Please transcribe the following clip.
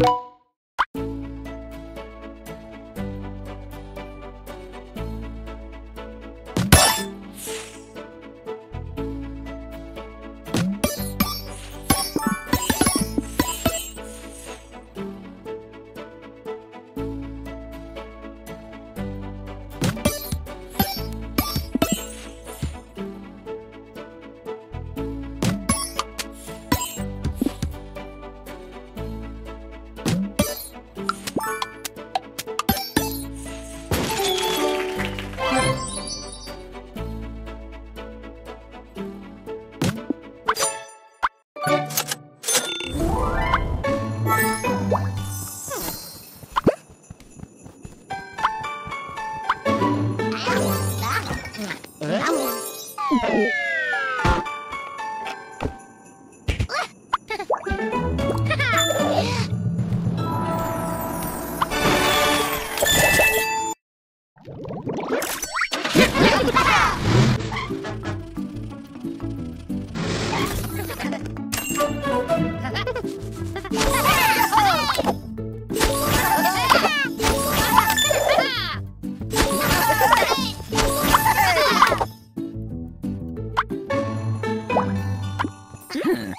you 음?